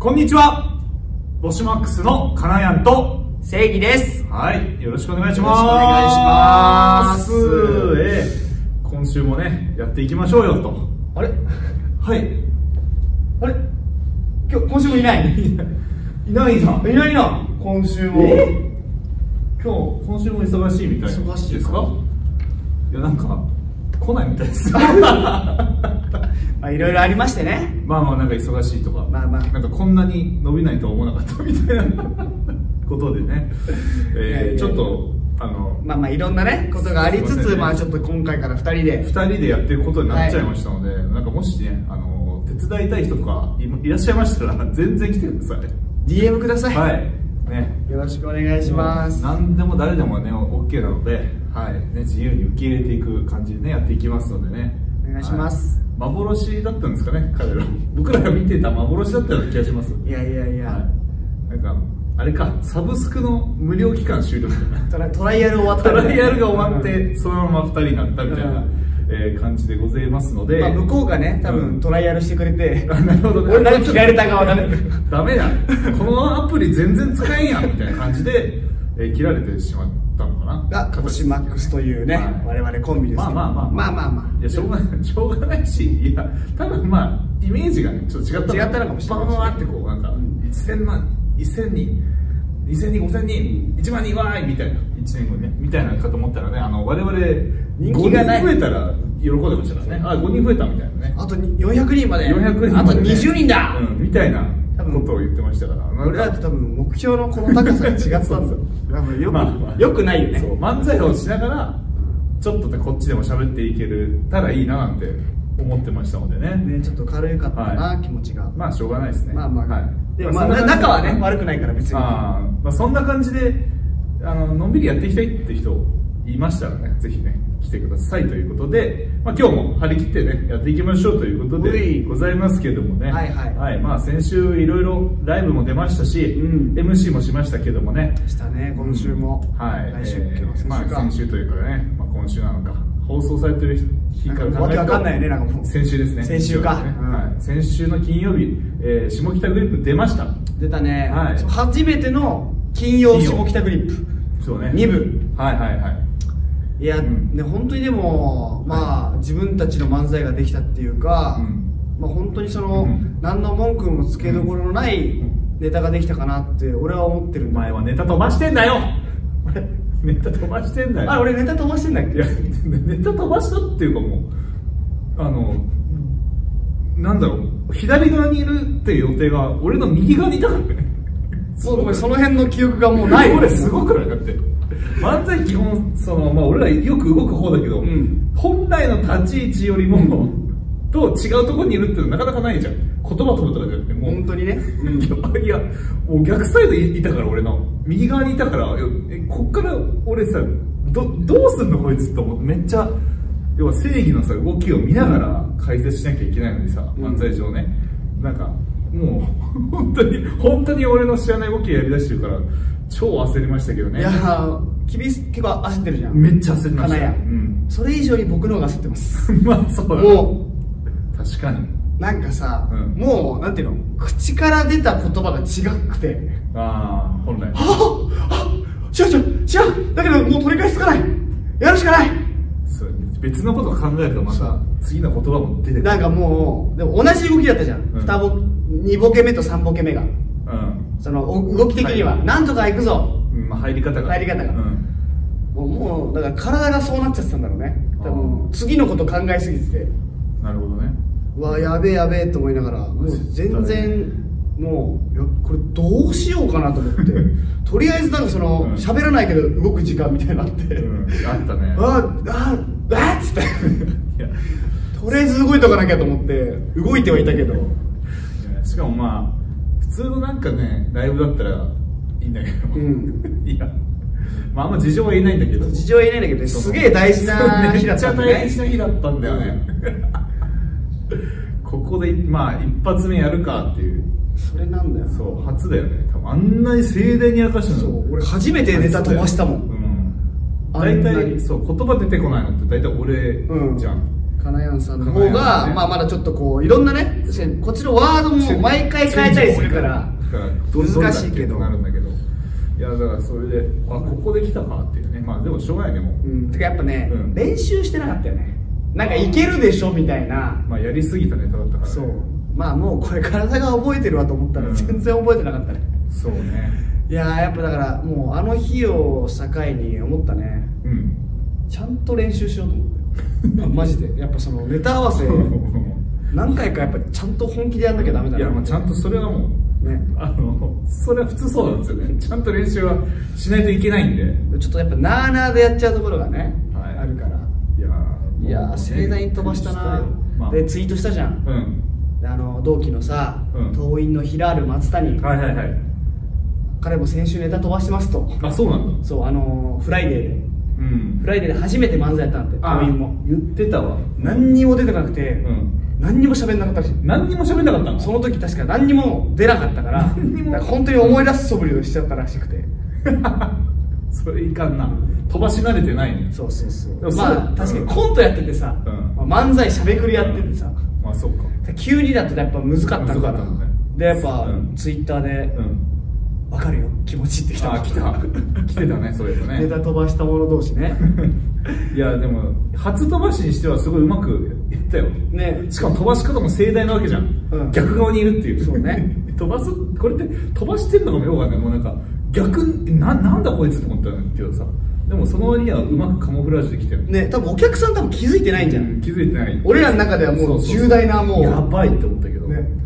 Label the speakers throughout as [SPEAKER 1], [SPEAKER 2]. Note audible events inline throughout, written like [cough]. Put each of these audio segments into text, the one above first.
[SPEAKER 1] こんにちは。ボシュマックスのカナヤンと。
[SPEAKER 2] 正義です。
[SPEAKER 1] はい。よろしくお願いします。
[SPEAKER 2] よろしくお願いします。
[SPEAKER 1] ええ。今週もねやっていきましょうよと。
[SPEAKER 2] あれ？
[SPEAKER 1] はい。
[SPEAKER 2] あれ？今日今週もいない？[laughs] い
[SPEAKER 1] いな。いな
[SPEAKER 2] ないな。今週も。
[SPEAKER 1] え？今日今週も忙しいみたい。な
[SPEAKER 2] 忙しいか
[SPEAKER 1] ですか？いやなんか来ないみたいです。[laughs]
[SPEAKER 2] まあいろいろありましてね。
[SPEAKER 1] まあまあなんか忙しいとか、
[SPEAKER 2] まあまあ。
[SPEAKER 1] なんかこんなに伸びないとは思わなかったみたいな [laughs] ことでね、えーちょっとあの
[SPEAKER 2] まあまあいろんなねことがありつつ、
[SPEAKER 1] ね。
[SPEAKER 2] まあちょっと今回から二人で。
[SPEAKER 1] 2人でやってることになっちゃいましたので、なんかもしねあの手伝いたい人とかいいらっしゃいましたら全然来てください。
[SPEAKER 2] DM ください、
[SPEAKER 1] はいね。
[SPEAKER 2] よろしくお願いします。
[SPEAKER 1] 何でも誰でもね OK なので、はい。ね、自由に受け入れていく感じでねやっていきますのでね。
[SPEAKER 2] お願いします。
[SPEAKER 1] はい。幻だったんですかね彼ら。[laughs] 僕らが見てた幻だったような気がします。
[SPEAKER 2] いやいやいや、
[SPEAKER 1] はい、なんかあれかサブスクの無料期間終了。みたいな
[SPEAKER 2] トライアル終わった
[SPEAKER 1] トライアルが終わってそのまま2人になったみたいな、
[SPEAKER 2] うん
[SPEAKER 1] えー感じでございますので、
[SPEAKER 2] まあ、向こうがね多
[SPEAKER 1] うん。
[SPEAKER 2] 分トライアルしてくれて、
[SPEAKER 1] あなるほど。ね
[SPEAKER 2] 俺らが切られた側だね。
[SPEAKER 1] ダメだ。このアプリ全然使えんやんみたいな感じで、えー切られてしまったのかな。
[SPEAKER 2] がコシマックスというね、
[SPEAKER 1] はい。
[SPEAKER 2] 我々コンビですよ
[SPEAKER 1] まあまあまあ。
[SPEAKER 2] まあまあまあ。
[SPEAKER 1] いやしょうがないしょうがないしいや多分まあイメージがねちょっと違った
[SPEAKER 2] 違ったのかもしれない
[SPEAKER 1] ババババってこうなんか1000万1000人2000人5000人1万人わーいみたいな1年後にねみたいなかと思ったらねあの我々
[SPEAKER 2] 人気がない。
[SPEAKER 1] 5人増えたら喜んでましたからね。あ5人増えたみたいなね。
[SPEAKER 2] あとに400人まで。
[SPEAKER 1] 400人
[SPEAKER 2] あと
[SPEAKER 1] までね。
[SPEAKER 2] 20人だ、
[SPEAKER 1] うん、みたいなことを言ってましたから。
[SPEAKER 2] 俺らと多分目標のこの高さが違ったんですよよく、
[SPEAKER 1] まあまあ。
[SPEAKER 2] よくないよね。
[SPEAKER 1] 漫才をしながらちょっとねこっちでも喋っていけるたらいいななんて思ってましたのでね。
[SPEAKER 2] ねちょっと軽かったな、
[SPEAKER 1] はい。
[SPEAKER 2] 気持ちが。
[SPEAKER 1] まあしょうがないですね。
[SPEAKER 2] まあまあ、
[SPEAKER 1] はい、
[SPEAKER 2] でもまあ、
[SPEAKER 1] そんな感じで
[SPEAKER 2] 仲はね悪くないから別に。
[SPEAKER 1] あー。まあ、そんな感じであののんびりやっていきたいって人いましたらねぜひね来てくださいということで、まあ、今日も張り切ってねやっていきましょうということ
[SPEAKER 2] うい。
[SPEAKER 1] でございますけどもね。
[SPEAKER 2] はいはい。
[SPEAKER 1] まあ、先週いろいろライブも出ましたし、
[SPEAKER 2] うん。
[SPEAKER 1] MC もしましたけどもね。
[SPEAKER 2] したね今週も、
[SPEAKER 1] はい、
[SPEAKER 2] 来週、
[SPEAKER 1] えーまあ、
[SPEAKER 2] 先週
[SPEAKER 1] というかね、まあ、今週なのか放送されてる日から考え
[SPEAKER 2] わかんないよねなんかもう。
[SPEAKER 1] 先週ですね。
[SPEAKER 2] 先週か。
[SPEAKER 1] ね
[SPEAKER 2] うん。
[SPEAKER 1] はい、先週の金曜日、えー下北グリップ出ました。
[SPEAKER 2] 出たね、
[SPEAKER 1] はい。
[SPEAKER 2] 初めての金曜下北グリップ。
[SPEAKER 1] そうね。
[SPEAKER 2] 二部。
[SPEAKER 1] はいはいはい。
[SPEAKER 2] いや、
[SPEAKER 1] うん。
[SPEAKER 2] ね本当にでもまあ、自分たちの漫才ができたっていうか、
[SPEAKER 1] うん。
[SPEAKER 2] まあ本当にその、
[SPEAKER 1] うん。
[SPEAKER 2] 何の文句もつけどころのないネタができたかなって俺は思ってる
[SPEAKER 1] 前はネタ飛ばしてんだよ [laughs] ネタ飛ばしてんだよ。
[SPEAKER 2] あ俺ネタ飛ばしてんだっけ？
[SPEAKER 1] いやネタ飛ばしたっていうかもうあのなんだろう左側にいるっていう予定が俺の右側にいたからね。
[SPEAKER 2] もうごめんその辺の記憶がもうない。[laughs]
[SPEAKER 1] 俺すごくない？だって漫才基本そのまあ俺らよく動く方だけど、
[SPEAKER 2] うん。
[SPEAKER 1] 本来の立ち位置よりも、と違うところにいるっていうのはなかなかないじゃん言葉飛ぶとかじゃなくてもう
[SPEAKER 2] 本当にね、うん。
[SPEAKER 1] いやもう逆サイドにいたから俺の。右側にいたからえこっから俺さどどうすんのこいつって思ってめっちゃ要は正義のさ動きを見ながら解説しなきゃいけないのにさ、
[SPEAKER 2] うん。
[SPEAKER 1] 漫才上ね。なんかもう [laughs] 本当に本当に俺の知らない動きやりだしてるから超焦りましたけどね。
[SPEAKER 2] いやー厳し結構焦ってるじゃん。
[SPEAKER 1] めっちゃ焦りましたうん。
[SPEAKER 2] それ以上に僕の方が焦ってます。[laughs]
[SPEAKER 1] まあそうだ確かに。
[SPEAKER 2] うなんかさ、
[SPEAKER 1] うん。
[SPEAKER 2] もうなんていうの？口から出た言葉が違くて。
[SPEAKER 1] ああ本来
[SPEAKER 2] はぁはぁ違う違う違う。だけどもう取り返しつかない。やるしかない。
[SPEAKER 1] そう別のことを考えるとまた次の言葉も出てくる。
[SPEAKER 2] なんかもうでも同じ動きだったじゃん、
[SPEAKER 1] うん。
[SPEAKER 2] 二ボ2ボケ目と3ボケ目が。
[SPEAKER 1] うん。
[SPEAKER 2] そのお動き的には、
[SPEAKER 1] はい。
[SPEAKER 2] なんとか行くぞ。
[SPEAKER 1] うんまあ、入り方が。
[SPEAKER 2] 入り方が。
[SPEAKER 1] うん。
[SPEAKER 2] もうもうだから体がそうなっちゃってたんだろうね。多
[SPEAKER 1] あ
[SPEAKER 2] 分次のこと考えすぎてて。
[SPEAKER 1] なるほどね。
[SPEAKER 2] うわやべえやべえと思いながらもう全然もういやこれどうしようかなと思って。[laughs] とりあえずなんかその
[SPEAKER 1] うん。
[SPEAKER 2] 喋、らないけど動く時間みたいになって、
[SPEAKER 1] うん。あったね。[laughs]
[SPEAKER 2] あああっつって。とりあえず動いとかなきゃと思って動いてはいたけど。
[SPEAKER 1] やしかもまあ普通のなんかねライブだったらいいんだけど、
[SPEAKER 2] うん。[laughs]
[SPEAKER 1] いや。まああんま事情は言えないんだけど。
[SPEAKER 2] 事情は言えないんだけどねすげえ大事な日だったんだ
[SPEAKER 1] めっちゃ大
[SPEAKER 2] ね
[SPEAKER 1] 事な日だったんだよね、ここでまあ一発目やるかっていう。
[SPEAKER 2] それなんだよ。
[SPEAKER 1] そう初だよね。多分あんなに盛大に明かしたの。
[SPEAKER 2] そう俺初めてネタ飛ばしたもん。
[SPEAKER 1] 大体そう言葉出てこないのって大体俺
[SPEAKER 2] うん
[SPEAKER 1] じゃん、
[SPEAKER 2] カナヤンさんの方が、
[SPEAKER 1] ンね。
[SPEAKER 2] まあまだちょっとこういろんなね確かにこっちのワードも毎回変えたりするから難しいけど。
[SPEAKER 1] なるんだけど。いやだからそれであここで来たかっていうね。まあでもしょうがないねもう、
[SPEAKER 2] うん。てかやっぱね、
[SPEAKER 1] うん。
[SPEAKER 2] 練習してなかったよねなんかいけるでしょみたいな。
[SPEAKER 1] まあやりすぎたネタだったから、ね、
[SPEAKER 2] そう。まあもうこれ体が覚えてるわと思ったら
[SPEAKER 1] うん。
[SPEAKER 2] 全然覚えてなかったね、
[SPEAKER 1] そうね。
[SPEAKER 2] いやーやっぱだからもうあの日を境に思ったね。
[SPEAKER 1] うん。
[SPEAKER 2] ちゃんと練習しようと思って。[laughs] あマジで。やっぱそのネタ合わせ。[laughs] 何回かやっぱちゃんと本気でやんなきゃダメだない
[SPEAKER 1] やまあちゃんとそれはもう
[SPEAKER 2] ね。
[SPEAKER 1] あのそれは普通そうなんですよね。[laughs] ちゃんと練習はしないといけないんで。
[SPEAKER 2] ちょっとやっぱなーなーでやっちゃうところがね、
[SPEAKER 1] はい。
[SPEAKER 2] あるから
[SPEAKER 1] いや
[SPEAKER 2] 盛大に飛ばしたな、
[SPEAKER 1] まあ。
[SPEAKER 2] でツイートしたじゃん。
[SPEAKER 1] うん。
[SPEAKER 2] であの同期のさ、
[SPEAKER 1] うん。
[SPEAKER 2] 党員のヒラール松谷、
[SPEAKER 1] はいはいはい。
[SPEAKER 2] 彼も先週ネタ飛ばしてますと。
[SPEAKER 1] あそうなんだ。
[SPEAKER 2] そうあのーフライデーで。
[SPEAKER 1] うん。
[SPEAKER 2] フライデーで初めて漫才やったんだって
[SPEAKER 1] あ
[SPEAKER 2] 党員も。
[SPEAKER 1] 言ってたわ。
[SPEAKER 2] 何にも出てなくて、
[SPEAKER 1] うん。
[SPEAKER 2] 何にも喋んなかったらし。い
[SPEAKER 1] 何にも喋んなかったの？
[SPEAKER 2] その時確か何にも出なかったから
[SPEAKER 1] 何にも。
[SPEAKER 2] だから本当に思い出す素振りをしちゃったらしくて [laughs]
[SPEAKER 1] それいかんな。飛ばし慣れてないね。
[SPEAKER 2] そうそうそう。まあ確かにコントやっててさ、
[SPEAKER 1] うん。
[SPEAKER 2] まあ漫才しゃべくりやっててさ、
[SPEAKER 1] まあそうか。
[SPEAKER 2] 急にだとやっぱ難かったのかな
[SPEAKER 1] 難かったのね。
[SPEAKER 2] でやっぱ、
[SPEAKER 1] うん。
[SPEAKER 2] ツイッターで
[SPEAKER 1] うん「
[SPEAKER 2] 分かるよ気持ち」ってきた
[SPEAKER 1] あ来た。[laughs] 来てたねそれとね。
[SPEAKER 2] ネタ飛ばした者同士ね。[laughs]
[SPEAKER 1] いやでも初飛ばしにしてはすごいうまくいったよ。
[SPEAKER 2] ね。
[SPEAKER 1] しかも飛ばし方も盛大なわけじゃん、
[SPEAKER 2] うん。
[SPEAKER 1] 逆側にいるっていう。
[SPEAKER 2] そうね。[laughs]
[SPEAKER 1] 飛ばすこれって飛ばしてんのかもよくわかんない。もうなんか逆ななんだこいつって思ったんだけどさ。でもその割にはうまくカモフラージュできたよ。
[SPEAKER 2] ね多分お客さん多分気づいてないんじゃん、
[SPEAKER 1] うん気づいてない。
[SPEAKER 2] 俺らの中ではもう重大なもう
[SPEAKER 1] やばいって思ったけど、
[SPEAKER 2] ね。
[SPEAKER 1] うん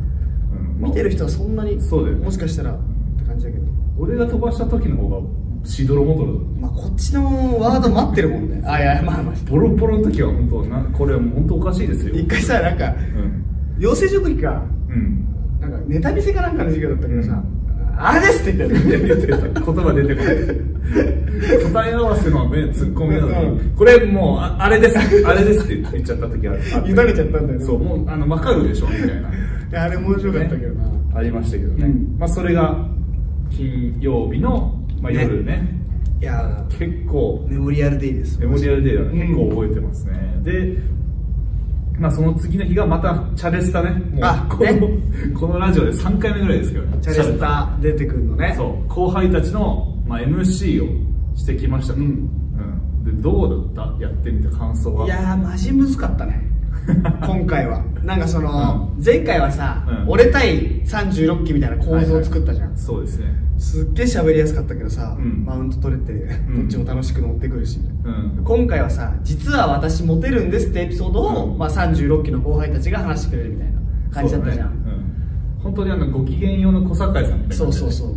[SPEAKER 2] 見てる人はそんなに
[SPEAKER 1] そうだよね。
[SPEAKER 2] もしかしたらって感じだけど。
[SPEAKER 1] 俺が飛ばした時の方がしどろもどろだ
[SPEAKER 2] まあこっちのワード待ってるもんね。あいやまあまあ。
[SPEAKER 1] ボロボロの時は本当なこれはもう本当おかしいですよ。
[SPEAKER 2] 一回さなんか
[SPEAKER 1] うん。
[SPEAKER 2] 養成所の時か。
[SPEAKER 1] うん。
[SPEAKER 2] なんかネタ見せかなんかの授業だったけどさ、あれですって言ったよね
[SPEAKER 1] 言葉出てこない。答え合わせのねツッコミなのに、
[SPEAKER 2] うん。
[SPEAKER 1] これもうああれです。あれですって言っちゃった時ある。
[SPEAKER 2] 委ねちゃったんだよね
[SPEAKER 1] そうもうあの分かるでしょみたいな。い
[SPEAKER 2] やあれ面白かったけどな、
[SPEAKER 1] ありましたけどね、
[SPEAKER 2] うん
[SPEAKER 1] まあそれが金曜日の、まあ、夜ね。
[SPEAKER 2] いや
[SPEAKER 1] 結構
[SPEAKER 2] メモリアルデイです。
[SPEAKER 1] メモリアルデーだね、
[SPEAKER 2] うん。
[SPEAKER 1] 結構覚えてますね。でまあその次の日がまたチャレスタね。もう
[SPEAKER 2] あ
[SPEAKER 1] この
[SPEAKER 2] ね。
[SPEAKER 1] このラジオで3回目ぐらいですけどね
[SPEAKER 2] チャレスタ出てくるのね。
[SPEAKER 1] そう。後輩たちの、まあ、MC をしてきましたと、
[SPEAKER 2] うん。
[SPEAKER 1] うん。でどうだった？やってみた感想は？い
[SPEAKER 2] やーマジむずかったね [laughs] 今回は。なんかその、前回はさ、
[SPEAKER 1] うん。
[SPEAKER 2] 俺対36期みたいな構図を作ったじゃん、
[SPEAKER 1] はいはい。そうですね。
[SPEAKER 2] すっげえ喋りやすかったけどさ、
[SPEAKER 1] うん。
[SPEAKER 2] マウント取れて、
[SPEAKER 1] うん。
[SPEAKER 2] こっちも楽しく乗ってくるし、
[SPEAKER 1] うん。
[SPEAKER 2] 今回はさ実は私モテるんですってエピソードを、
[SPEAKER 1] うん。
[SPEAKER 2] まあ、36期の後輩たちが話してくれるみたいな感じだったじゃん。
[SPEAKER 1] ね。うん、本当にあのご機嫌用の小堺さんみたいな
[SPEAKER 2] そうそうそう。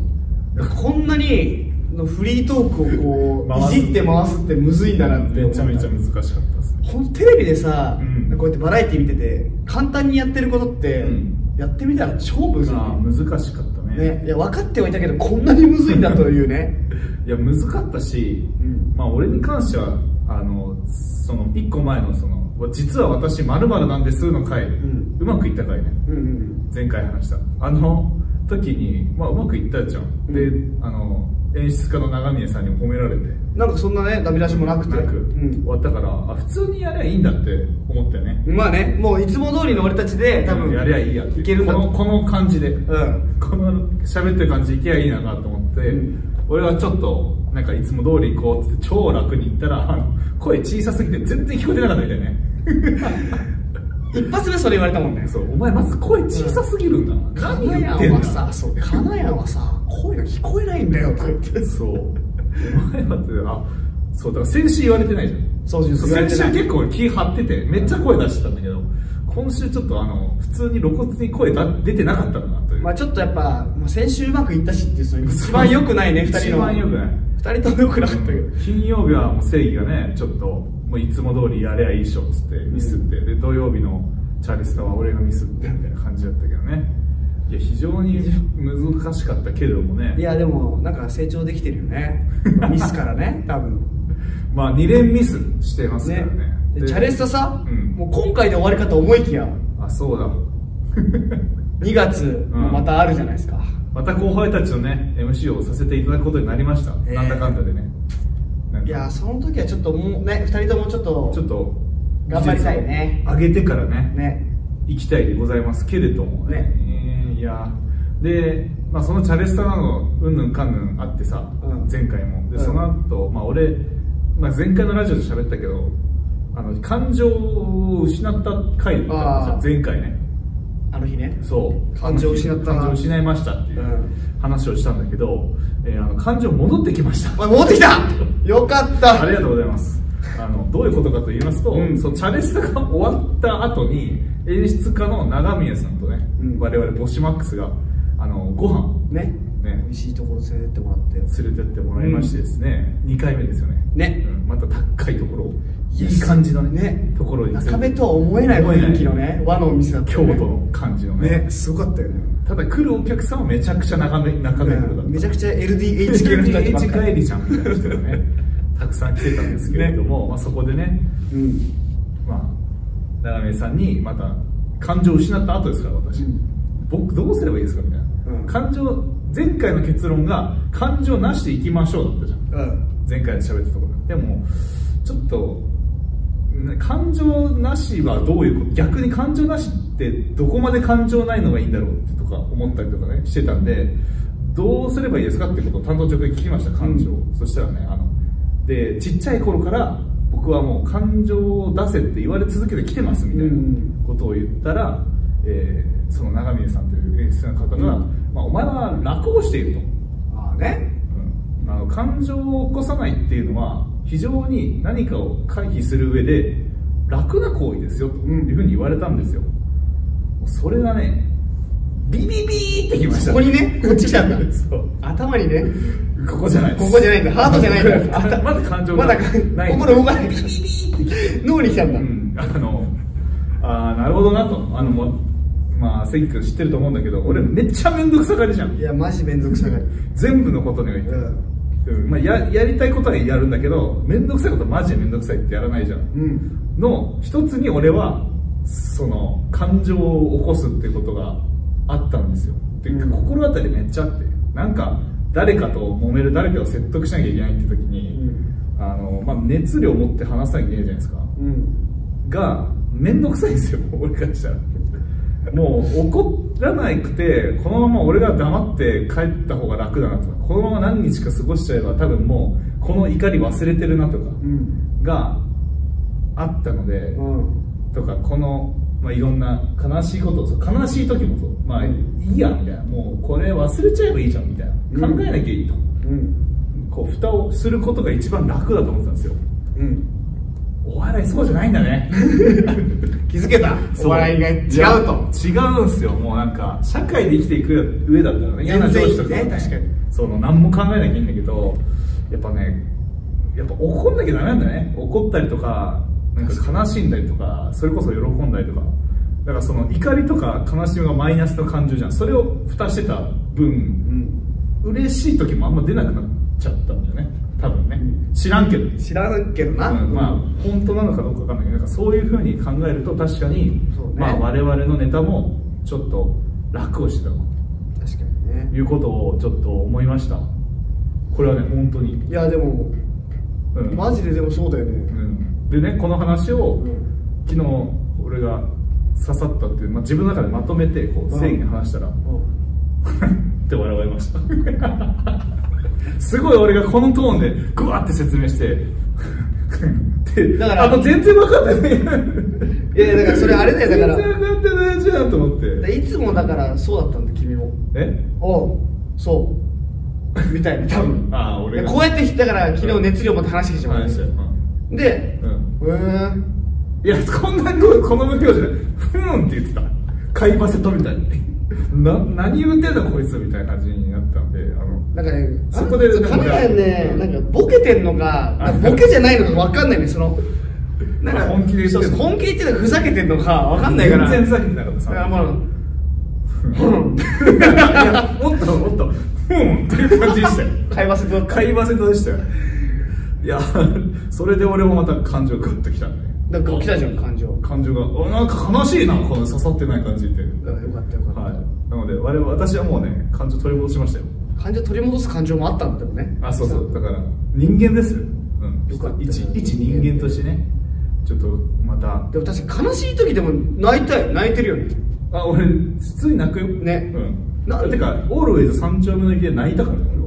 [SPEAKER 2] こんなにのフリートークをこういじって回すってむずいんだなって
[SPEAKER 1] めちゃめちゃ難しかった
[SPEAKER 2] ほテレビでさ、
[SPEAKER 1] うん。
[SPEAKER 2] こうやってバラエティ見てて簡単にやってることって、
[SPEAKER 1] うん。
[SPEAKER 2] やってみたら超むずい、
[SPEAKER 1] あー難しかったね。
[SPEAKER 2] ね、いや分かってはいたけどこんなにむずいんだというね。[laughs]
[SPEAKER 1] いや難かったし、
[SPEAKER 2] うん。
[SPEAKER 1] まあ俺に関してはあのその1個前のその実は私まるなんですの回、
[SPEAKER 2] ん。
[SPEAKER 1] うまくいった回ね。
[SPEAKER 2] うんうん。
[SPEAKER 1] 前回話した。あの時に、まあ、うまくいったじゃん、であの演出家の長峰さんにも褒められて。
[SPEAKER 2] なんかそんなねダメ出しもなくて。
[SPEAKER 1] なく、
[SPEAKER 2] うん。
[SPEAKER 1] 終わったからあ普通にやりゃいいんだって思ったよね。
[SPEAKER 2] まあねもういつも通りの俺たちで多分
[SPEAKER 1] やりゃいいやって
[SPEAKER 2] いけるんだ
[SPEAKER 1] このこの感じで、
[SPEAKER 2] うん。
[SPEAKER 1] この喋ってる感じいけばいいなと思って、
[SPEAKER 2] うん。
[SPEAKER 1] 俺はちょっとなんかいつも通り行こうって超楽に言ったらあの声小さすぎて全然聞こえてなかったみたいね [laughs]
[SPEAKER 2] 一発目それ言われたもんね。
[SPEAKER 1] そうお前まず声小さすぎるんだ、何
[SPEAKER 2] 金
[SPEAKER 1] 言ってんだ。
[SPEAKER 2] 谷はさそう金谷はさ声が聞こえないんだよ。とか言って
[SPEAKER 1] そう。お前だってあそうだから先週言われてないじゃん。
[SPEAKER 2] そう
[SPEAKER 1] 先週結構気張っててめっちゃ声出してたんだけど今週ちょっとあの普通に露骨に声が出てなかったなという、
[SPEAKER 2] まあちょっとやっぱもう先週うまくいったしっていうその一番良くないね二人の。
[SPEAKER 1] 一番良くない。
[SPEAKER 2] 二人とも良くなかったけど。
[SPEAKER 1] 金曜日はもう正義がねちょっともういつも通りやれゃいいっしょっつってミスって、で土曜日のチャリスタは俺がミスってみたいな感じだったけどね。いや非常に難しかったけれどもね。
[SPEAKER 2] いやでもなんか成長できてるよね。ミスからね多分。[laughs]
[SPEAKER 1] まあ2連ミスしてますからね
[SPEAKER 2] でチャレスタさ、
[SPEAKER 1] うん。
[SPEAKER 2] もう今回で終わりかと思いきや
[SPEAKER 1] あそうだ。[laughs]
[SPEAKER 2] 2月もまたあるじゃないですか、
[SPEAKER 1] また後輩たちのね MC をさせていただくことになりました、
[SPEAKER 2] えー。
[SPEAKER 1] なんだかんだでね。
[SPEAKER 2] いやその時はちょっともうね2人ともちょっと
[SPEAKER 1] ちょっと
[SPEAKER 2] 頑張りたいね。
[SPEAKER 1] 上げてからね
[SPEAKER 2] ね。
[SPEAKER 1] 行きたいでございますけれどもね。えーいや。で、まあ、そのチャレスタなのうんぬんかんぬんあってさ、
[SPEAKER 2] うん。
[SPEAKER 1] 前回も。で
[SPEAKER 2] うん。
[SPEAKER 1] その後、まあ俺、まあ、前回のラジオで喋ったけどあの感情を失った回だった
[SPEAKER 2] あー
[SPEAKER 1] じゃん前回ね。
[SPEAKER 2] あの日ね。
[SPEAKER 1] そう。
[SPEAKER 2] 感情を失った。
[SPEAKER 1] 感情を失いましたっていう。うん。話をしたんだけど、えーあの感情戻ってきました。
[SPEAKER 2] あ戻ってきた。[laughs] よかった。
[SPEAKER 1] ありがとうございます。あのどういうことかと言いますと、
[SPEAKER 2] うん。
[SPEAKER 1] そのチャレスタが終わった後に演出家の長宮さんとね、
[SPEAKER 2] うん。
[SPEAKER 1] 我々ボシマックスがあのご飯
[SPEAKER 2] ね。
[SPEAKER 1] ね。
[SPEAKER 2] 美味しいところ連れてってもらって。
[SPEAKER 1] 連れてってもらいましてですね、2回目ですよね。
[SPEAKER 2] ね。
[SPEAKER 1] うん。また高いところいい感じのね
[SPEAKER 2] ね
[SPEAKER 1] ところに
[SPEAKER 2] 中目とは思えない雰囲気のね和のお店だったよね。
[SPEAKER 1] 京都の感じのね。
[SPEAKER 2] ねすごかったよね。
[SPEAKER 1] ただ来るお客さんはめちゃくちゃ中目中目黒だった。
[SPEAKER 2] めちゃくちゃ LDH [laughs] 系の人たちばっ
[SPEAKER 1] LDH
[SPEAKER 2] かり。
[SPEAKER 1] 帰りちゃんみたいな人がね [laughs] たくさん来てたんですけれども、まあ、そこでね
[SPEAKER 2] うん。
[SPEAKER 1] まあ、長峰さんにまた感情を失った後ですから私、
[SPEAKER 2] うん。
[SPEAKER 1] 僕どうすればいいですかみたいな、
[SPEAKER 2] うん。
[SPEAKER 1] 感情前回の結論が感情なしでいきましょうだったじゃん。
[SPEAKER 2] うん。
[SPEAKER 1] 前回で喋ったところで。でもちょっとね感情なしはどういうこと逆に感情なしってどこまで感情ないのがいいんだろうってとか思ったりとかねしてたんでどうすればいいですかってことを担当直で聞きました感情を、そしたらねあのでちっちゃい頃から僕はもう感情を出せって言われ続けてきてますみたいなことを言ったら、えーその長峰さんという演出家の方が、
[SPEAKER 2] うん。
[SPEAKER 1] まあ、お前は楽をしていると。
[SPEAKER 2] ああね。
[SPEAKER 1] うん。あの感情を起こさないっていうのは非常に何かを回避する上で楽な行為ですよというふうに言われたんですよ、それがねビビビーってきました。
[SPEAKER 2] ここにねこっち来たんだ。
[SPEAKER 1] そう。
[SPEAKER 2] 頭にね
[SPEAKER 1] ここじゃないです。
[SPEAKER 2] ここじゃないんだ。ハートじゃないんだ。
[SPEAKER 1] まだ感情が
[SPEAKER 2] まだ
[SPEAKER 1] ない
[SPEAKER 2] 心動かない
[SPEAKER 1] ビビビーって
[SPEAKER 2] 脳に来たんだ、
[SPEAKER 1] うん、あのあーなるほどなとあのもうまあ関君知ってると思うんだけど俺めっちゃ面倒くさがりじゃん
[SPEAKER 2] いやマジ面倒くさがり
[SPEAKER 1] 全部のことにおいて、
[SPEAKER 2] うん
[SPEAKER 1] うん。まあ、ややりたいことはやるんだけど面倒くさいことはマジで面倒くさいってやらないじゃん。
[SPEAKER 2] うん。
[SPEAKER 1] の一つに俺はその感情を起こすっていうことがあったんですよ。で、
[SPEAKER 2] うん。
[SPEAKER 1] 心当たりめっちゃあって。なんか誰かと揉める誰かを説得しなきゃいけないって時に、あのまあ、熱量を持って話さなきゃいけないじゃないですか。
[SPEAKER 2] うん。
[SPEAKER 1] が面倒くさいんですよ。[laughs] 俺からしたらもう怒らなくてこのまま俺が黙って帰った方が楽だなとかこのまま何日か過ごしちゃえば多分もうこの怒り忘れてるなとか
[SPEAKER 2] うん。
[SPEAKER 1] があったので、
[SPEAKER 2] うん。
[SPEAKER 1] とかこの、まあ、いろんな悲しいことそう悲しい時もそう。まあいいやみたいな。もうこれ忘れちゃえばいいじゃんみたいな、
[SPEAKER 2] うん。
[SPEAKER 1] 考えなきゃいいと。
[SPEAKER 2] うん。
[SPEAKER 1] こう蓋をすることが一番楽だと思ってたんですよ。
[SPEAKER 2] うん。
[SPEAKER 1] お笑いそうじゃないんだね [laughs]
[SPEAKER 2] 気づけた。お笑いが違うと。
[SPEAKER 1] や違うんすよ。もうなんか社会で生きていく上だったらね。嫌な上司とか、
[SPEAKER 2] ね。確かに。
[SPEAKER 1] その何も考えなきゃいいんだけどやっぱねやっぱ怒んなきゃダメなんだね。怒ったりとかなんか悲しんだりとかそれこそ喜んだりとか。だからその怒りとか悲しみがマイナスの感情じゃん。それを蓋してた分
[SPEAKER 2] うん。
[SPEAKER 1] 嬉しい時もあんま出なくなっちゃったんだよね。多分ね。知らんけど。
[SPEAKER 2] 知らんけどな、
[SPEAKER 1] うんまあ本当なのかどうかわかんないけどなんかそういうふうに考えると確かに、
[SPEAKER 2] ね。
[SPEAKER 1] まあ、我々のネタもちょっと楽をしてたと。
[SPEAKER 2] 確かにね。
[SPEAKER 1] いうことをちょっと思いました。これはね本当に、
[SPEAKER 2] いやでも
[SPEAKER 1] うん。
[SPEAKER 2] マジででもそうだよね。
[SPEAKER 1] うん、でねこの話を、
[SPEAKER 2] うん。
[SPEAKER 1] 昨日俺が刺さったっていう、まあ、自分の中でまとめてこう正義に話したら、[laughs] って笑われました。すごい俺がこのトーンでグワって説明して。で
[SPEAKER 2] だから
[SPEAKER 1] あの全然分かってない。
[SPEAKER 2] いやだからそれあれだよだから。
[SPEAKER 1] 全然分かってないじゃんと思って。
[SPEAKER 2] でいつもだからそうだったんだ君も。
[SPEAKER 1] え？
[SPEAKER 2] おうそう。みたいな多分。
[SPEAKER 1] ああ俺が。
[SPEAKER 2] こうやってだから昨日熱量持って話して
[SPEAKER 1] したよ。
[SPEAKER 2] てで
[SPEAKER 1] うん。
[SPEAKER 2] うーん。
[SPEAKER 1] いやこんなこの無表情でふーんって言ってた。買いバセットみたいにな何言ってんだこいつみたいな感じになったんであの
[SPEAKER 2] なんかね
[SPEAKER 1] そこで
[SPEAKER 2] カメラねなんかボケてんのかボケじゃないのか分かんないねそのなんか
[SPEAKER 1] あ本気で言って
[SPEAKER 2] 本気で言ってふざけてんのか分かんないから。
[SPEAKER 1] 全然ふざけてなかったさ
[SPEAKER 2] だからも
[SPEAKER 1] っともっと。ふーん。っていう感じでしたよ。
[SPEAKER 2] 会話せと
[SPEAKER 1] 買いバセットでしたよ。いやそれで俺もまた感情グッときたんで
[SPEAKER 2] なんか来たじゃん感情。
[SPEAKER 1] 感情が。おなんか悲しいなこの刺さってない感じって。
[SPEAKER 2] よかったよかった、
[SPEAKER 1] はい。なので我々私はもうね感情取り戻しましたよ。
[SPEAKER 2] 感情取り戻す感情もあったんだけどね。
[SPEAKER 1] あそうそう。だから人間です。よ、うん、
[SPEAKER 2] よかった。よ
[SPEAKER 1] 一一人間としてね。ちょっとまた。
[SPEAKER 2] でも確かに悲しい時でも泣いたよ泣いてるよね。
[SPEAKER 1] あ俺普通に泣くよ。
[SPEAKER 2] ね。
[SPEAKER 1] うん。
[SPEAKER 2] な
[SPEAKER 1] てかオールウェイズ三丁目の家で泣いたからね俺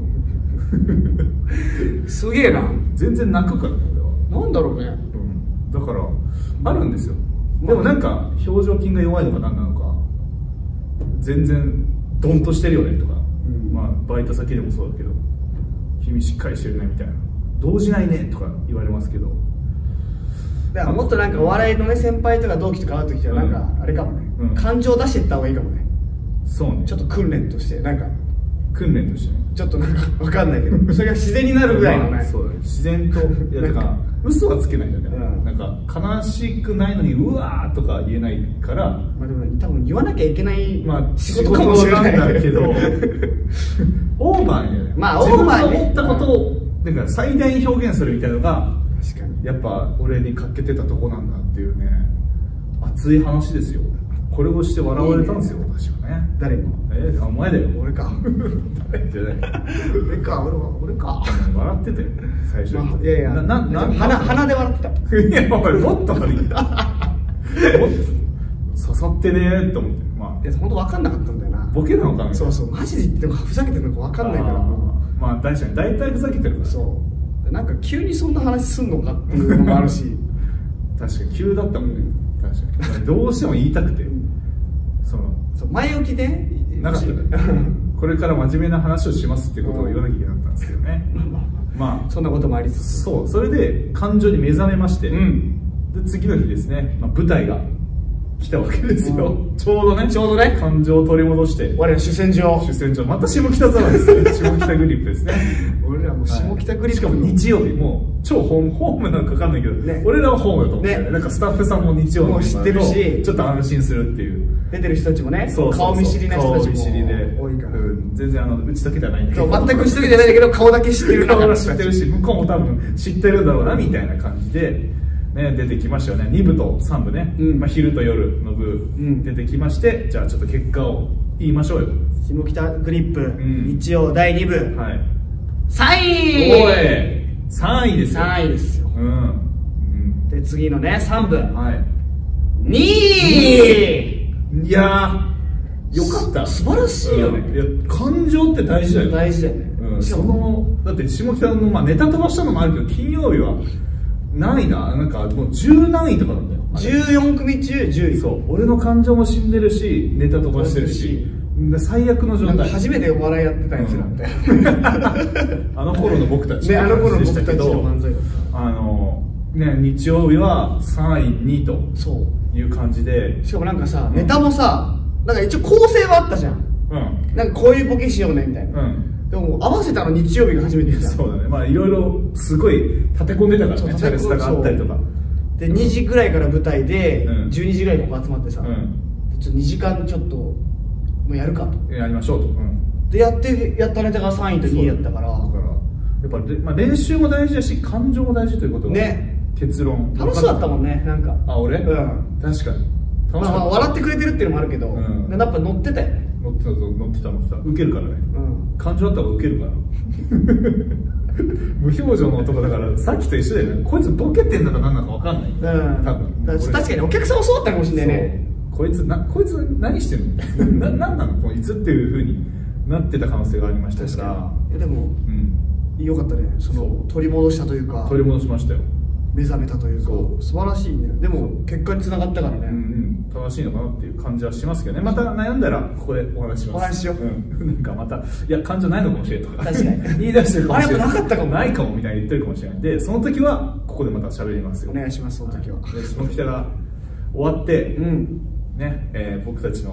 [SPEAKER 1] は。[laughs]
[SPEAKER 2] すげえな。
[SPEAKER 1] 全然泣くからね俺は。
[SPEAKER 2] なんだろうね。
[SPEAKER 1] うんだからあるんですよ。でもなんか表情筋が弱いのか何なのか全然ドンとしてるよねとか、
[SPEAKER 2] ん。
[SPEAKER 1] まあバイト先でもそうだけど君しっかりしてるねみたいな。動じないねとか言われますけど。
[SPEAKER 2] だからもっとなんかお笑いのね先輩とか同期とか会う時はなんかあれかもね、
[SPEAKER 1] うん。
[SPEAKER 2] 感情出していった方がいいかもね。
[SPEAKER 1] そうね。
[SPEAKER 2] ちょっと訓練としてなんか。
[SPEAKER 1] 訓練としてね
[SPEAKER 2] ちょっとなんかわかんないけど [laughs] それが自然になるぐらいのね、
[SPEAKER 1] まあそうだね。自然といやてか
[SPEAKER 2] なんか
[SPEAKER 1] 嘘はつけないんだよね、
[SPEAKER 2] うん。
[SPEAKER 1] なんか悲しくないのにうわーとか言えないから
[SPEAKER 2] まあでも多分言わなきゃいけない
[SPEAKER 1] まあ
[SPEAKER 2] 仕事かもしれない
[SPEAKER 1] なんだけどオーバーにね。
[SPEAKER 2] まあオーバーにね。
[SPEAKER 1] 思ったことをなんか最大に表現するみたいなのが
[SPEAKER 2] 確かに。
[SPEAKER 1] やっぱ俺に欠けてたとこなんだっていうね熱い話ですよこれをして笑われたんですよ私はね。
[SPEAKER 2] 誰に
[SPEAKER 1] えお前だよ。
[SPEAKER 2] 俺か。
[SPEAKER 1] 誰じゃない。
[SPEAKER 2] 俺か俺は俺か。
[SPEAKER 1] 笑ってたよ。最初に、
[SPEAKER 2] まあいやいや
[SPEAKER 1] ななな
[SPEAKER 2] 鼻鼻で笑ってた。
[SPEAKER 1] いやお前もっと張り切った。もっと。刺さってねーと思って。ま
[SPEAKER 2] いや本当分かんなかったんだよな。
[SPEAKER 1] あボケなのかな。
[SPEAKER 2] そうそう。マジで言ってもふざけてるのか分かんないから。
[SPEAKER 1] まあ確かに大体ふざけてるから。
[SPEAKER 2] そう。なんか急にそんな話すんのかっていうのもあるし。
[SPEAKER 1] 確かに急だったもんね。確かに。どうしても言いたくてその
[SPEAKER 2] 前置きで
[SPEAKER 1] なかった。[laughs] これから真面目な話をしますっていうことを言わなきゃいけなかったんですけどね。[laughs] まあ。
[SPEAKER 2] そんなこともありつつ。
[SPEAKER 1] そう。それで感情に目覚めまして、
[SPEAKER 2] うん。
[SPEAKER 1] で次の日ですね、まあ、舞台が来たわけですよ、
[SPEAKER 2] う
[SPEAKER 1] ちょうどね
[SPEAKER 2] ちょうどね。
[SPEAKER 1] 感情を取り戻して。
[SPEAKER 2] 我ら主戦場。
[SPEAKER 1] 主戦場。また下北沢です。ね [laughs] 下北グリップですね。
[SPEAKER 2] 俺らもう下北グリップ
[SPEAKER 1] しかも日曜日もう超ホームホームなんかわかんないけど、
[SPEAKER 2] ね。
[SPEAKER 1] 俺らはホームだと思って、
[SPEAKER 2] ね。
[SPEAKER 1] なんかスタッフさんも日曜日
[SPEAKER 2] もう知ってるし。
[SPEAKER 1] ちょっと安心するっていう。
[SPEAKER 2] 出てる人たちもね。
[SPEAKER 1] そうそうそう。
[SPEAKER 2] 顔見知りな人たちも
[SPEAKER 1] 顔見知りで。
[SPEAKER 2] 多いから、
[SPEAKER 1] うん。全然あの打ち解けてはないんだけど。
[SPEAKER 2] 全く知ってるじゃないんだけど顔だけ知ってる
[SPEAKER 1] 顔は知ってるし向こうも多分知ってるんだろうなみたいな感じで、ね、出てきましたよね。2部と3部ね、
[SPEAKER 2] うん。
[SPEAKER 1] まあ、昼と夜の部
[SPEAKER 2] ん。
[SPEAKER 1] 出てきまして、じゃあちょっと結果を言いましょうよ。
[SPEAKER 2] 下北グリップ、
[SPEAKER 1] ん。
[SPEAKER 2] 日曜第2部、
[SPEAKER 1] はい。
[SPEAKER 2] 3
[SPEAKER 1] お
[SPEAKER 2] 位
[SPEAKER 1] い。3位ですよ。
[SPEAKER 2] 3位ですよ。
[SPEAKER 1] うん、うん。
[SPEAKER 2] で次のね3部。
[SPEAKER 1] はい。
[SPEAKER 2] 2位。
[SPEAKER 1] いやー。よかった。
[SPEAKER 2] 素晴らしいよね。
[SPEAKER 1] うん。いや感情って大事だよ
[SPEAKER 2] 大事だよね、
[SPEAKER 1] うん、そのだって下北の、まあ、ネタ飛ばしたのもあるけど金曜日は何位だ？なんかもう十何位とかなんだよ。あれ
[SPEAKER 2] 14組中10位。
[SPEAKER 1] そう。俺の感情も死んでるしネタ飛ばしてるし。で最悪の状態。
[SPEAKER 2] 初めてお笑いやってたんですよみたいな
[SPEAKER 1] あの頃の僕たち。
[SPEAKER 2] ねあの頃の僕たちの
[SPEAKER 1] ど
[SPEAKER 2] 漫才だっ
[SPEAKER 1] あのね日曜日は3位2位と
[SPEAKER 2] たそう。
[SPEAKER 1] いう感じで。
[SPEAKER 2] しかもなんかさネタもさなんか一応構成はあったじゃん。
[SPEAKER 1] うん。
[SPEAKER 2] なんかこういうボケしようねみたいな、
[SPEAKER 1] うん
[SPEAKER 2] でも合わせたの日曜日が初めてじゃん。
[SPEAKER 1] そうだね。まあいろいろすごい立て込んでたからねチャレスタがあったりとか。
[SPEAKER 2] で2時ぐらいから舞台で、
[SPEAKER 1] うん。
[SPEAKER 2] 12時ぐらいにここ集まってさ、
[SPEAKER 1] うん。
[SPEAKER 2] ちょっと2時間ちょっともうやるかと。
[SPEAKER 1] やりましょうと、うん、
[SPEAKER 2] でやってやったネタが3位と2位だったから。
[SPEAKER 1] だからやっぱれ、まあ、練習も大事だし感情も大事ということが
[SPEAKER 2] ね
[SPEAKER 1] 結論。
[SPEAKER 2] 楽しかったもんねなんか。
[SPEAKER 1] あ俺？
[SPEAKER 2] うん。
[SPEAKER 1] 確かに。
[SPEAKER 2] まあ、まあ笑ってくれてるっていうのもあるけど、
[SPEAKER 1] うん。
[SPEAKER 2] でやっぱ乗ってたよね。
[SPEAKER 1] 乗ってたぞ乗ってた乗ってた。受けるからね。
[SPEAKER 2] うん
[SPEAKER 1] 感情あった方が受けるから。[laughs] 無表情の男だからさっきと一緒だよね。こいつボケてんのか何なのか分かんない、
[SPEAKER 2] うん。
[SPEAKER 1] 多分。
[SPEAKER 2] 確かにお客さんもそうだったかもしれないね。
[SPEAKER 1] こいつなこいつ何してんの？[laughs] な何なの？こいつっていうふうになってた可能性がありましたか
[SPEAKER 2] ら。でも
[SPEAKER 1] うん。
[SPEAKER 2] よかったね。その取り戻したというか。
[SPEAKER 1] 取り戻しましたよ。
[SPEAKER 2] 目覚めたというか。素晴らしいね。でも結果につながったからね、
[SPEAKER 1] うんうん正しいのかなっていう感じはしますけどね。また悩んだらここでお話しします。
[SPEAKER 2] お話ししよう。
[SPEAKER 1] うん、[laughs] なんかまたいや感情ないのかもしれんとか。
[SPEAKER 2] 確かに。[laughs]
[SPEAKER 1] 言い出してるかもしれない
[SPEAKER 2] あやっぱなかったかも。
[SPEAKER 1] ないかもみたいに言ってるかもしれないんでその時はここでまた喋りますよ。
[SPEAKER 2] お願いしますその時は。
[SPEAKER 1] で下北が終わって、
[SPEAKER 2] うん。
[SPEAKER 1] ねえー僕たちの、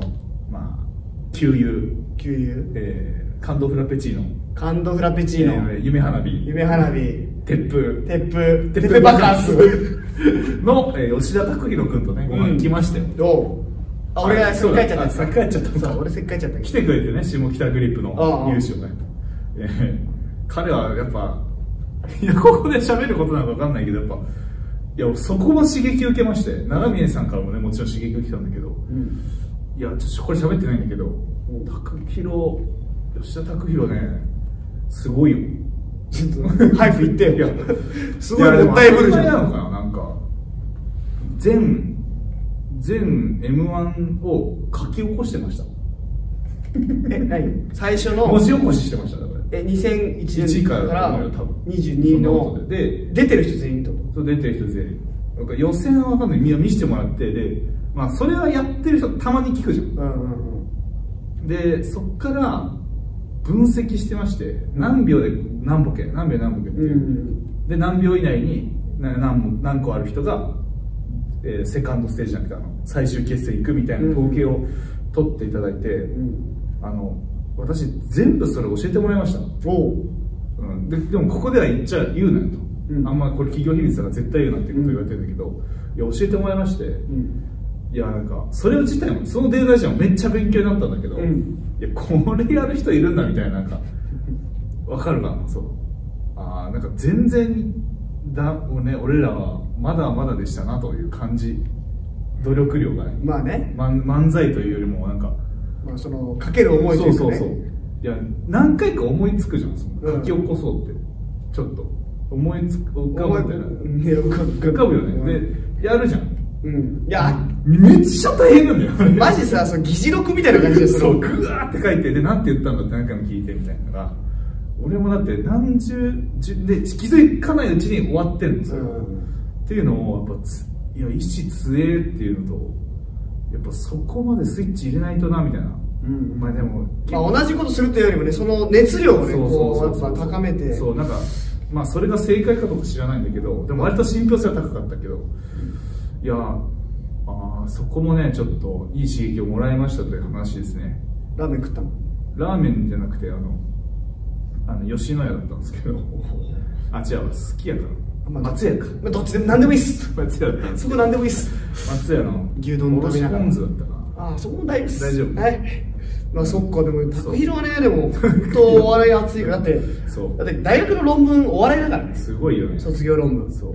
[SPEAKER 1] まあ、給油、
[SPEAKER 2] 給油
[SPEAKER 1] えー感動フラペチーノ。
[SPEAKER 2] 感動フラペチーノ、
[SPEAKER 1] えー夢花火。
[SPEAKER 2] 夢花火
[SPEAKER 1] 鉄風。
[SPEAKER 2] 鉄風。
[SPEAKER 1] 鉄
[SPEAKER 2] 鉄風爆発
[SPEAKER 1] の、えー吉田拓弘君とねご飯行きましたよ、
[SPEAKER 2] どう。あ俺が先帰っちゃった
[SPEAKER 1] あ先帰っちゃった
[SPEAKER 2] 俺先帰っちゃった
[SPEAKER 1] 来てくれてね下北グリップの有志をね、えー彼はやっぱいやここで喋ることなのか分かんないけどやっぱいやそこも刺激を受けまして長峰さんからもねもちろん刺激を受けたんだけど
[SPEAKER 2] うん。
[SPEAKER 1] いやちょっとこれ喋ってないんだけど
[SPEAKER 2] ん。
[SPEAKER 1] 拓弘吉田拓弘ねすごいよ
[SPEAKER 2] 早く言ってよ。
[SPEAKER 1] いや
[SPEAKER 2] すごいもったいぶるじゃん
[SPEAKER 1] なのかななんか。全全 m 1を書き起こしてました。[laughs]
[SPEAKER 2] え何？最初の
[SPEAKER 1] 文字起こししてましただから。
[SPEAKER 2] え2001
[SPEAKER 1] 1
[SPEAKER 2] 年
[SPEAKER 1] か
[SPEAKER 2] からら
[SPEAKER 1] 多分。
[SPEAKER 2] 22
[SPEAKER 1] そ
[SPEAKER 2] の
[SPEAKER 1] で。で
[SPEAKER 2] 出てる人全員ってこ
[SPEAKER 1] そう出てる人全員。なんか予選は分かんないみんな見せてもらってでまあそれはやってる人たまに聞くじゃん。
[SPEAKER 2] とうんうんうん。
[SPEAKER 1] でそっから分析してまして何秒で何ボケ何秒何ボケっていう、
[SPEAKER 2] うん。
[SPEAKER 1] で何秒以内にな何も何個ある人が、えーセカンドステージじゃなくてあの。最終決戦行くみたいな統計を取っていただいて、
[SPEAKER 2] うん。
[SPEAKER 1] あの私全部それ教えてもらいました、
[SPEAKER 2] おう。
[SPEAKER 1] うん、ででもここでは言っちゃ言うなよと、
[SPEAKER 2] うん。
[SPEAKER 1] あんまこれ企業秘密だから絶対言うなってことを言われてるんだけど、いや教えてもらいまして、
[SPEAKER 2] うん
[SPEAKER 1] いやなんかそれ自体もそのデータ自体もめっちゃ勉強になったんだけど、
[SPEAKER 2] うん。
[SPEAKER 1] いやこれやる人いるんだみたいななんかわかるかなそうああなんか全然だもうね俺らはまだまだでしたなという感じ努力量が。ね、
[SPEAKER 2] まあね。
[SPEAKER 1] 漫漫才というよりもなんか
[SPEAKER 2] まあそのかける思いというかね。
[SPEAKER 1] そうそうそう。いや何回か思いつくじゃんその
[SPEAKER 2] うん。
[SPEAKER 1] 書き起こそうって、ちょっと。思いつく浮かぶみたいな。
[SPEAKER 2] 浮かぶ
[SPEAKER 1] 浮かぶ。よね、でやるじゃん
[SPEAKER 2] うん。いや
[SPEAKER 1] めっちゃ大変なんだよ。
[SPEAKER 2] マジさその議事録みたいな感じで
[SPEAKER 1] そう
[SPEAKER 2] の
[SPEAKER 1] グワーって書いてでなんて言ったんだって何回も聞いてみたいなのが俺もだって何十十で気づかないうちに終わってるんですよ、
[SPEAKER 2] うん。
[SPEAKER 1] っていうのをやっぱついや意志強えっていうのとやっぱそこまでスイッチ入れないとなみたいな、
[SPEAKER 2] うん。
[SPEAKER 1] まあでも
[SPEAKER 2] まあ、同じことするというよりもねその熱量をねこうやっぱ高めて。
[SPEAKER 1] そうなんかまあそれが正解かどうか知らないんだけどでも割と信憑性は高かったけど、いやあーそこもねちょっといい刺激をもらいましたという話ですね。
[SPEAKER 2] ラーメン食ったの？
[SPEAKER 1] ラーメンじゃなくてあのあの吉野家だったんですけど [laughs] あ違うわ好きやから
[SPEAKER 2] まあ
[SPEAKER 1] 松屋か。
[SPEAKER 2] まあどっちでも何でもいいっす。
[SPEAKER 1] 松屋だったんです
[SPEAKER 2] そこ何でもいいっす。
[SPEAKER 1] 松屋の
[SPEAKER 2] 牛丼食べ
[SPEAKER 1] ポン酢だったか
[SPEAKER 2] ああそこも大丈夫っす。
[SPEAKER 1] 大丈夫。
[SPEAKER 2] はい。まあそっかでも拓弘はねでも本当お笑い熱いからだって
[SPEAKER 1] そう。
[SPEAKER 2] だって大学の論文お笑いだからね。
[SPEAKER 1] すごいよね。
[SPEAKER 2] 卒業論文。
[SPEAKER 1] そ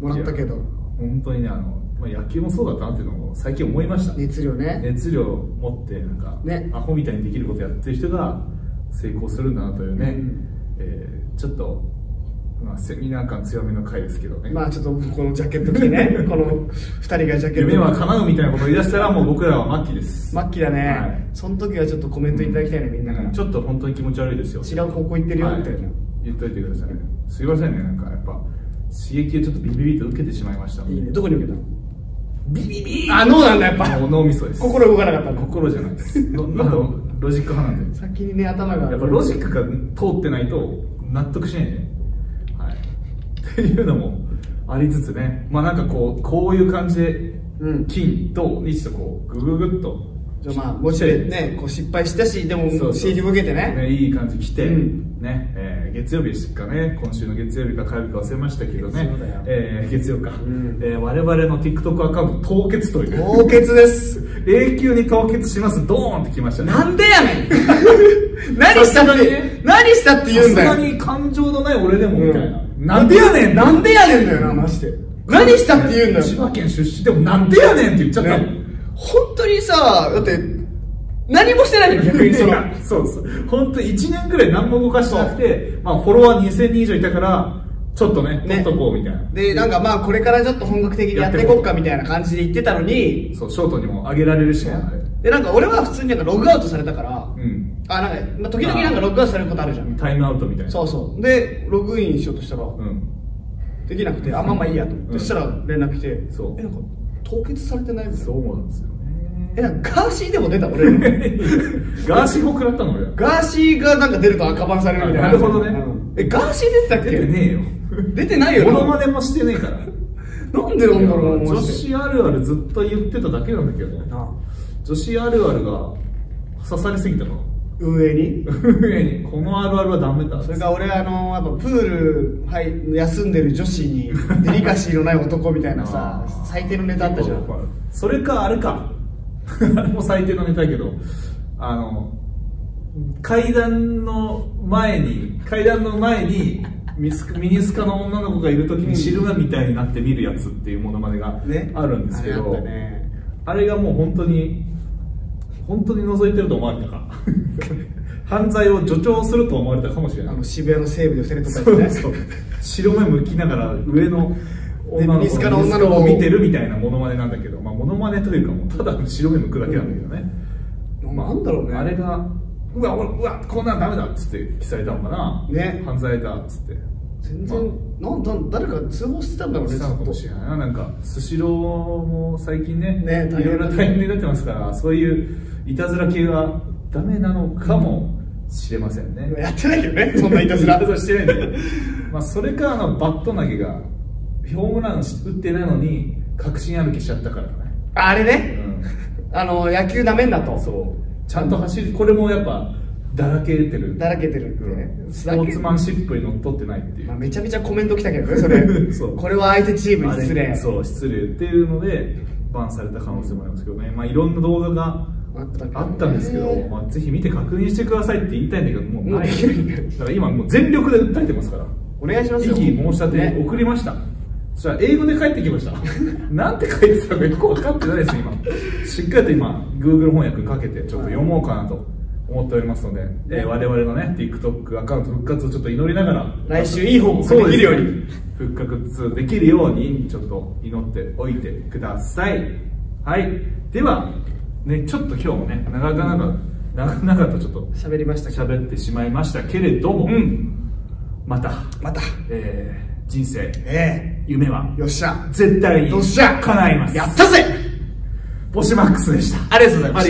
[SPEAKER 1] う。
[SPEAKER 2] もらったけど。
[SPEAKER 1] 本当にねあの、まあ、野球もそうだったなっていうのを最近思いました。
[SPEAKER 2] 熱量ね。
[SPEAKER 1] 熱量を持ってなんか、
[SPEAKER 2] ね。
[SPEAKER 1] アホみたいにできることやってる人が成功するんだなというね、
[SPEAKER 2] うん。
[SPEAKER 1] えーちょっと、まあ、セミナー感強めの回ですけどね、
[SPEAKER 2] まあちょっとこのジャケット着てね [laughs] この二人がジャケット
[SPEAKER 1] 夢は叶うみたいなことを言い出したらもう僕らは末期です。
[SPEAKER 2] 末期だね、
[SPEAKER 1] はい。
[SPEAKER 2] その時はちょっとコメントいただきたいねみんなから。
[SPEAKER 1] ちょっと本当に気持ち悪いですよ。
[SPEAKER 2] 違う方向行ってるよ
[SPEAKER 1] はい
[SPEAKER 2] みたいな
[SPEAKER 1] 言っといてくださいすいませんねなんかやっぱ刺激をちょっとビビビと受けてしまいました。
[SPEAKER 2] いいね。どこに受けたの？
[SPEAKER 1] ビビビ。
[SPEAKER 2] あ脳なんだやっぱ。
[SPEAKER 1] 脳みそです。
[SPEAKER 2] 心動かなかったの
[SPEAKER 1] 心じゃないです。[laughs] ロジック派なんで。
[SPEAKER 2] 先にね頭が。
[SPEAKER 1] やっぱロジックが通ってないと納得しないね。はい。っていうのもありつつね、まあなんかこう、こういう感じで、
[SPEAKER 2] うん。
[SPEAKER 1] 金と日とこう、ぐぐぐっと、
[SPEAKER 2] じゃあまあもしねこう失敗したしでも刺激も受けてね。
[SPEAKER 1] いい感じ来て、
[SPEAKER 2] うん。
[SPEAKER 1] ね、えー月曜日ですかね、今週の月曜日か火曜日か忘れましたけどね。
[SPEAKER 2] 月曜
[SPEAKER 1] えー月曜か、
[SPEAKER 2] ん。
[SPEAKER 1] えー我々の TikTok アカウント凍結という。
[SPEAKER 2] 凍結です。[laughs]
[SPEAKER 1] 永久に凍結します、ドーンってきましたね。
[SPEAKER 2] なんでやねん。[laughs] 何したって、
[SPEAKER 1] ね。
[SPEAKER 2] 何したって言うんだよ。
[SPEAKER 1] さすがに感情のない俺でもみたいな。なんでやねん
[SPEAKER 2] なんでやねんだよなマジで何したって言うんだよ。
[SPEAKER 1] 千葉県出身。でもなんでやねんって言っちゃったの、
[SPEAKER 2] ね本当にさだって何もしてないよ逆にそ [laughs]
[SPEAKER 1] そうそう。本当1年ぐらい何も動かしてなくて、まあ、フォロワー2000人以上いたからちょっとね取
[SPEAKER 2] ね
[SPEAKER 1] っとこうみたいな、
[SPEAKER 2] でなんかまあこれからちょっと本格的にやっていこう。かみたいな感じで言ってたのに
[SPEAKER 1] そうショートにも上げられるしね
[SPEAKER 2] でなんか俺は普通になんかログアウトされたから、
[SPEAKER 1] うん。
[SPEAKER 2] あなんか、まあ、時々なんかログアウトされることあるじゃん。
[SPEAKER 1] タイムアウトみたいな。
[SPEAKER 2] そうそう。でログインしようとしたら、
[SPEAKER 1] うん。
[SPEAKER 2] できなくてあまあまあいいやと、
[SPEAKER 1] うん。
[SPEAKER 2] そしたら連絡来て
[SPEAKER 1] そう。
[SPEAKER 2] えなんか凍結されてないみたいな
[SPEAKER 1] そうなんですよ
[SPEAKER 2] えガーシーでも出た俺の？
[SPEAKER 1] ガーシーも食らったの俺
[SPEAKER 2] ガーシーがなんか出ると赤バンされるみたいな。
[SPEAKER 1] なるほどね。
[SPEAKER 2] うん。えガーシー出てたっけ？
[SPEAKER 1] 出てねえよ。
[SPEAKER 2] 出てないよな。
[SPEAKER 1] モノマネもしてねえから。[laughs]
[SPEAKER 2] なんでなんだろうな
[SPEAKER 1] 女子あるあるずっと言ってただけなんだけど
[SPEAKER 2] な。
[SPEAKER 1] 女子あるあるが刺さりすぎたの
[SPEAKER 2] 運営に。
[SPEAKER 1] 上に。このあるあるはダメだ。
[SPEAKER 2] それが俺あのやっぱプール、はい、休んでる女子にデリカシーのない男みたいなさ最低のネタあったじゃん。
[SPEAKER 1] それかあれか。[laughs] も最低のネタやけどあの階段の前に階段の前にミスミニスカの女の子がいる時に汁がみたいになって見るやつっていうものまでが
[SPEAKER 2] ね。
[SPEAKER 1] あるんですけど、
[SPEAKER 2] あれあね。
[SPEAKER 1] あれがもう本当に本当に覗いてると思われたか。[laughs] 犯罪を助長すると思われたかもしれない。
[SPEAKER 2] あの渋谷の西部で二人とか
[SPEAKER 1] そう
[SPEAKER 2] ね
[SPEAKER 1] そう。白目向きながら上の女の子
[SPEAKER 2] の女の子
[SPEAKER 1] を見てるみたいなモノマネなんだけど、まあ、モノマネというかもうただ白目向くだけなんだけどね、まあ
[SPEAKER 2] なんだろうね。
[SPEAKER 1] あれがうわ俺うわこんなんダメだっつって消されたのかな。
[SPEAKER 2] ね。
[SPEAKER 1] 犯罪だっつって
[SPEAKER 2] 全然、なんなん誰か通報してたんだろうね
[SPEAKER 1] かもしれないななんかスシローも最近ね
[SPEAKER 2] ね
[SPEAKER 1] いろいろ大変になってますからそういういたずら系はダメなのかもしれませんね、
[SPEAKER 2] やってないけどねそんないたずら。
[SPEAKER 1] いたずらしてないんだけどまあそれかあのバット投げがホームラン打ってないのに確信歩きしちゃったからね。
[SPEAKER 2] あれね、
[SPEAKER 1] う [laughs]
[SPEAKER 2] あの野球ダメになと
[SPEAKER 1] んそう。ちゃんと走りこれもやっぱだらけてる。
[SPEAKER 2] だらけてるって。
[SPEAKER 1] う
[SPEAKER 2] ね
[SPEAKER 1] んスポーツマンシップにのっとってないっていう。
[SPEAKER 2] まあ、めちゃめちゃコメント来たけどねそれ。[laughs]
[SPEAKER 1] そう。
[SPEAKER 2] これは相手チームに失礼。
[SPEAKER 1] そう失礼っていうのでバンされた可能性もありますけどね。まあいろんな動画が
[SPEAKER 2] あった
[SPEAKER 1] んですけど、まあ、ぜひ見て確認してくださいって言いたいんだけどもうない。
[SPEAKER 2] だ
[SPEAKER 1] から今もう全力で訴えてますから。
[SPEAKER 2] お願いしますよ。
[SPEAKER 1] 申し立て
[SPEAKER 2] ね。
[SPEAKER 1] 送りました、そしたら英語で帰ってきました。[laughs] なんて書いてたのかよく分かってないです今。しっかりと今 Google 翻訳かけてちょっと読もうかなと思っておりますので、えー我々のね TikTok アカウント復活をちょっと祈りながら
[SPEAKER 2] 来週いい報告
[SPEAKER 1] で
[SPEAKER 2] きるように
[SPEAKER 1] 復活できるようにちょっと祈っておいてください。はい。ではねちょっと今日もね長々長々とちょっと
[SPEAKER 2] 喋りました
[SPEAKER 1] 喋ってしまいましたけれども、
[SPEAKER 2] うん。
[SPEAKER 1] また、
[SPEAKER 2] また。
[SPEAKER 1] えー人生
[SPEAKER 2] え
[SPEAKER 1] 夢は
[SPEAKER 2] えよっしゃ。
[SPEAKER 1] 絶対に
[SPEAKER 2] よっしゃ。
[SPEAKER 1] 叶います。
[SPEAKER 2] やったぜ。
[SPEAKER 1] ボシマックスでした。ありがとうございます。あ